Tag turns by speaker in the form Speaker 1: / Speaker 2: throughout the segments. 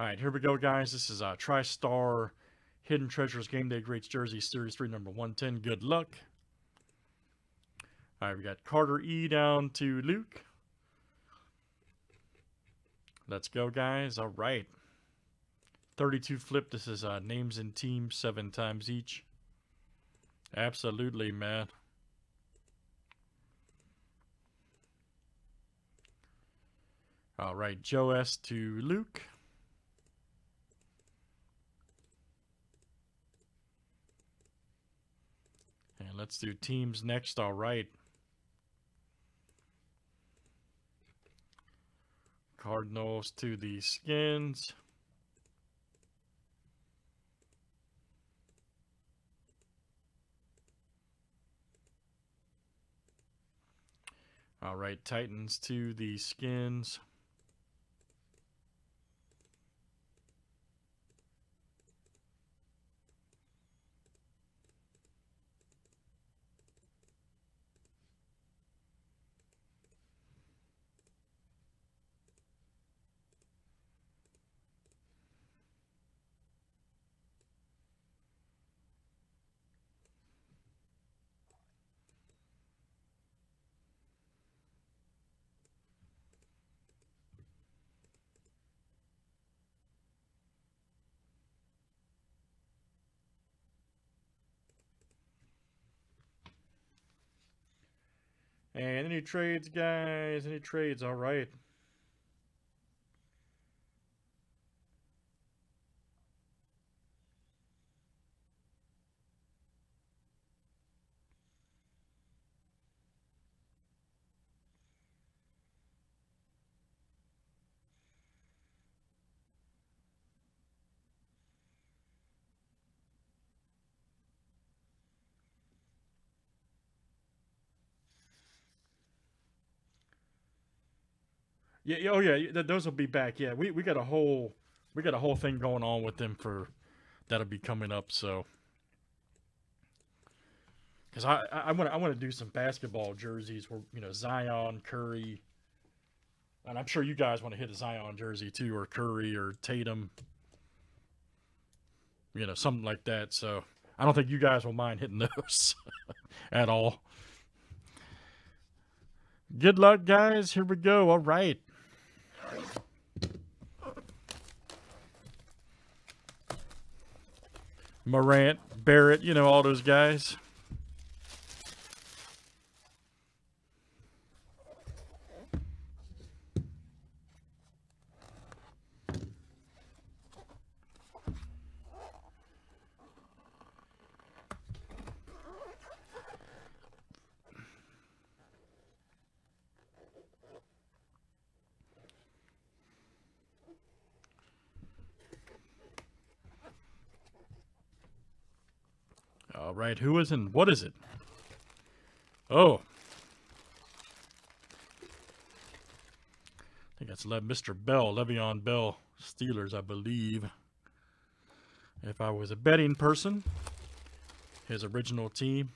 Speaker 1: All right, here we go, guys. This is a uh, TriStar Hidden Treasures Game Day Greats Jersey Series 3, number 110. Good luck. All right, we got Carter E down to Luke. Let's go, guys. All right. 32 flip. This is uh, names and teams, seven times each. Absolutely, man. All right, Joe S. to Luke. And let's do teams next. All right. Cardinals to the Skins. All right, Titans to the Skins. And any trades, guys? Any trades? All right. Yeah. Oh, yeah. Those will be back. Yeah. We we got a whole we got a whole thing going on with them for that'll be coming up. So. Because I I want I want to do some basketball jerseys where you know Zion, Curry, and I'm sure you guys want to hit a Zion jersey too, or Curry or Tatum, you know something like that. So I don't think you guys will mind hitting those at all. Good luck, guys. Here we go. All right. Morant, Barrett, you know, all those guys. All right, who is in? What is it? Oh. I think that's Mr. Bell, Le'Veon Bell, Steelers, I believe. If I was a betting person, his original team.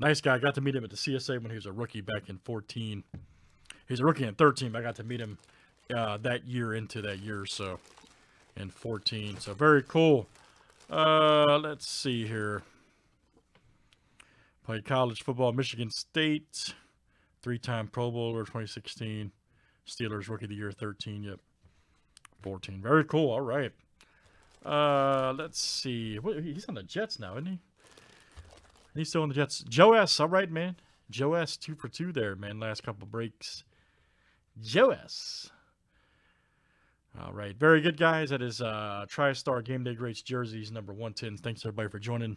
Speaker 1: Nice guy. I got to meet him at the CSA when he was a rookie back in 14. He's a rookie in 13, but I got to meet him uh, that year into that year, so and 14. So very cool. Uh, let's see here. Played college football Michigan State. Three-time Pro Bowler 2016. Steelers Rookie of the Year 13. Yep. 14. Very cool. All right. Uh, let's see. He's on the Jets now, isn't he? He's still on the Jets. Joe S. All right, man. Joe S. Two for two there, man. Last couple breaks. Joe S. All right. Very good, guys. That is uh, TriStar Game Day Greats jerseys number 110. Thanks, everybody, for joining.